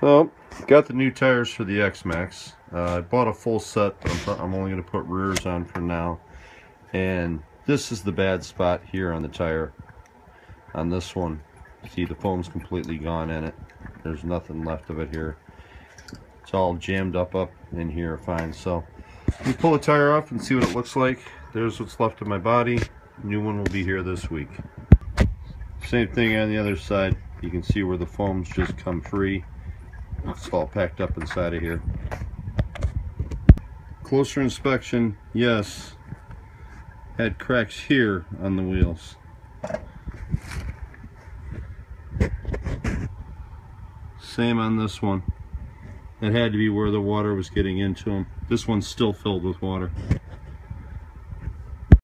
Well, got the new tires for the X-Maxx. Uh, I bought a full set, but I'm, I'm only going to put rears on for now. And this is the bad spot here on the tire. On this one, see the foam's completely gone in it. There's nothing left of it here. It's all jammed up up in here fine. So, we pull the tire off and see what it looks like. There's what's left of my body. New one will be here this week. Same thing on the other side. You can see where the foams just come free. It's all packed up inside of here. Closer inspection, yes. Had cracks here on the wheels. Same on this one. It had to be where the water was getting into them. This one's still filled with water.